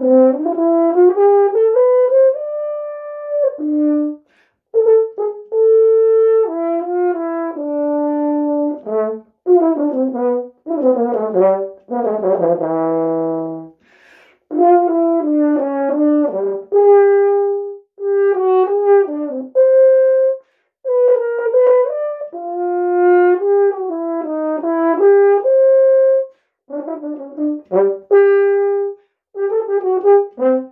Mm-hmm. Mm-hmm.